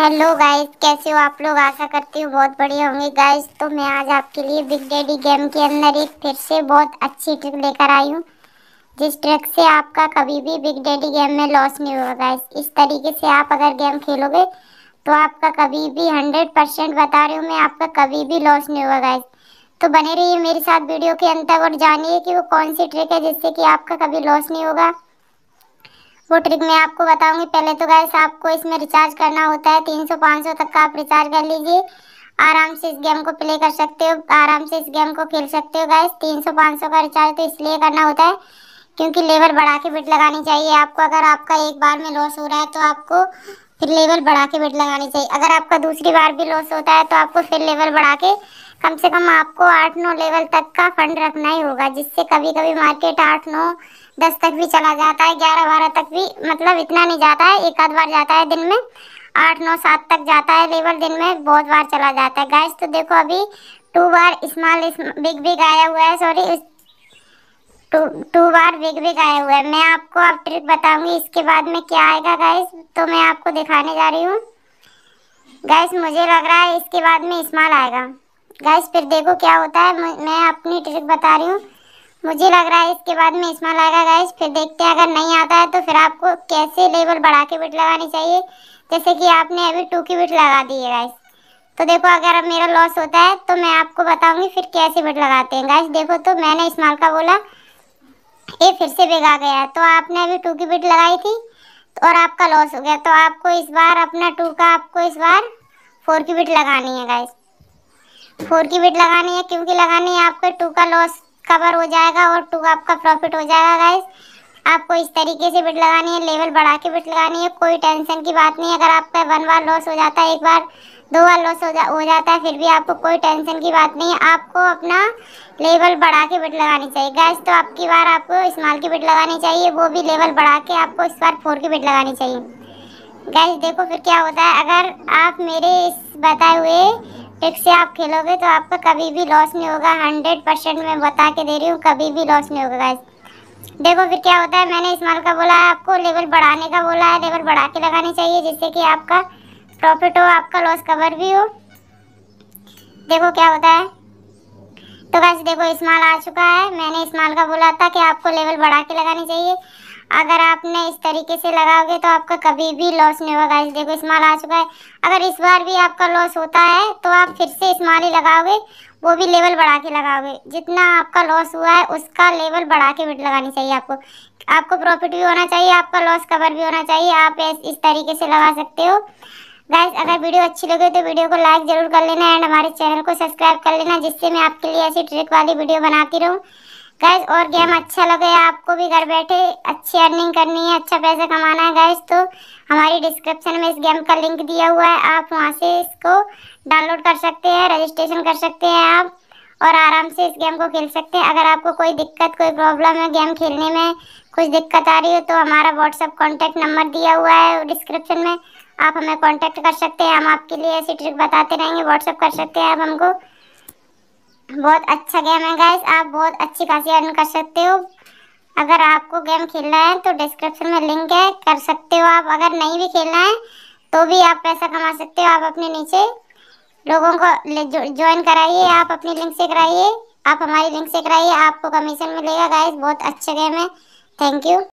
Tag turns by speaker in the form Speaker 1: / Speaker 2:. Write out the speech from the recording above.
Speaker 1: Hello guys, कैसे हो आप लोग? आशा करती हूँ बहुत बढ़िया होंगे। गाइस तो मैं आज आपके लिए बिग डैडी गेम के अंदर एक फिर से बहुत अच्छी ट्रिक लेकर आई हूँ, जिस ट्रिक से आपका कभी भी बिग डैडी गेम में लॉस नहीं होगा। गाइस, इस तरीके से आप अगर गेम खेलोगे तो आपका कभी भी हंड्रेड परसेंट बता रही हूँ मैं, आपका कभी भी लॉस नहीं होगा। गाइस तो बने रहिए मेरे साथ वीडियो के अंत तक और जानिए कि वो कौन सी ट्रिक है जिससे कि आपका कभी लॉस नहीं होगा। वो ट्रिक मैं आपको बताऊँगी। पहले तो गैस आपको इसमें रिचार्ज करना होता है। तीन सौ तक का आप रिचार्ज कर लीजिए। आराम से इस गेम को प्ले कर सकते हो। आराम से इस गेम को खेल सकते हो गैस तीन सौ का रिचार्ज तो इसलिए करना होता है, क्योंकि लेवल बढ़ा के बिट लगानी चाहिए आपको। अगर आपका एक बार में लॉस हो रहा है तो आपको फिर लेवल बढ़ा के बिट लगानी चाहिए। अगर आपका दूसरी बार भी लॉस होता है तो आपको फिर लेवल बढ़ा के कम से कम आपको आठ नौ लेवल तक का फंड रखना ही होगा, जिससे कभी कभी मार्केट आठ नौ, दस तक भी चला जाता है, ग्यारह बारह तक भी मतलब इतना नहीं जाता है, एक आध बार जाता है दिन में, आठ नौ सात तक जाता है लेवल दिन में, बहुत बार चला जाता है। गैस तो देखो अभी टू बार स्मॉल बिग बिग आया हुआ है सॉरी टू टू बार बिग बिग आया हुआ है। मैं आपको अब ट्रिक बताऊँगी, इसके बाद में क्या आएगा गैस तो मैं आपको दिखाने जा रही हूँ। गैस मुझे लग रहा है इसके बाद में स्मॉल आएगा। गैस फिर देखो क्या होता है। मैं अपनी ट्रिक बता रही हूँ। मुझे लग रहा है इसके बाद में इसमें लगा गाइस फिर देखते हैं। अगर नहीं आता है तो फिर आपको कैसे लेवल बढ़ा के बिट लगानी चाहिए? जैसे कि आपने अभी टू की बिट लगा दी है गाइस तो देखो, अगर अब मेरा लॉस होता है तो मैं आपको बताऊँगी फिर कैसे बिट लगाते हैं। गाइस देखो तो मैंने इस्माल का बोला ये फिर से बेगा गया तो आपने अभी टू की बिट लगाई थी, और आपका लॉस हो गया। तो आपको इस बार अपना टू का, आपको इस बार फोर की बिट लगानी है गाइस फोर की बिट लगानी है क्योंकि लगानी है आपके टू का लॉस कवर हो जाएगा और टू आपका प्रॉफिट हो जाएगा गाइस आपको इस तरीके से बिट लगानी है लेवल बढ़ा के बिट लगानी है कोई टेंशन की बात नहीं अगर आपका वन बार लॉस हो जाता है एक बार दो बार लॉस हो, जा, हो जाता है फिर भी आपको कोई टेंशन की बात नहीं है। आपको अपना लेवल बढ़ा के बिट लगानी चाहिए गैस तो आपकी बार आपको स्मॉल की बिट लगानी चाहिए वो भी लेवल बढ़ा के आपको इस बार फोर की बिट लगानी चाहिए। गैस देखो फिर क्या होता है। अगर आप मेरे इस बताए हुए एक से आप खेलोगे तो आपका कभी भी लॉस नहीं होगा। हंड्रेड परसेंट मैं बता के दे रही हूँ, कभी भी लॉस नहीं होगा गाइस देखो फिर क्या होता है, मैंने इस माल का बोला है आपको लेवल बढ़ाने का बोला है लेवल बढ़ा के लगानी चाहिए जिससे कि आपका प्रॉफिट हो, आपका लॉस कवर भी हो। देखो क्या होता है। तो बस देखो इस माल आ चुका है। मैंने इस माल का बोला था कि आपको लेवल बढ़ा के लगानी चाहिए। अगर आपने इस तरीके से लगाओगे तो आपका कभी भी लॉस नहीं होगा। इस देखो इस्माल आ चुका है। अगर इस बार भी आपका लॉस होता है तो आप फिर से इस्माल ही लगाओगे। वो भी लेवल बढ़ा के लगाओगे। जितना आपका लॉस हुआ है, उसका लेवल बढ़ा के बिट लगानी चाहिए आपको। आपको प्रॉफिट भी होना चाहिए, आपका लॉस कवर भी होना चाहिए। आप इस तरीके से लगा सकते हो। गाइस अगर वीडियो अच्छी लगे तो वीडियो को लाइक ज़रूर कर लेना। एंड हमारे चैनल को सब्सक्राइब कर लेना, जिससे मैं आपके लिए ऐसी ट्रिक वाली वीडियो बनाती रहूँ। गैस और गेम अच्छा लगे आपको भी घर बैठे अच्छी अर्निंग करनी है अच्छा पैसा कमाना है गैस तो हमारी डिस्क्रिप्शन में इस गेम का लिंक दिया हुआ है। आप वहाँ से इसको डाउनलोड कर सकते हैं रजिस्ट्रेशन कर सकते हैं आप, और आराम से इस गेम को खेल सकते हैं। अगर आपको कोई दिक्कत, कोई प्रॉब्लम है गेम खेलने में, कुछ दिक्कत आ रही हो तो हमारा व्हाट्सअप कॉन्टैक्ट नंबर दिया हुआ है डिस्क्रिप्शन में। आप हमें कॉन्टैक्ट कर सकते हैं, हम आपके लिए ऐसी ट्रिक बताते रहेंगे व्हाट्सअप कर सकते हैं आप हमको। बहुत अच्छा गेम है गाइस आप बहुत अच्छी खासी अर्न कर सकते हो। अगर आपको गेम खेलना है तो डिस्क्रिप्शन में लिंक है। कर सकते हो आप। अगर नहीं भी खेलना है तो भी आप पैसा कमा सकते हो। आप अपने नीचे लोगों को ज्वाइन कराइए। आप अपनी लिंक से कराइए। आप हमारी लिंक से कराइए। आपको कमीशन मिलेगा गाइस बहुत अच्छा गेम है। Thank you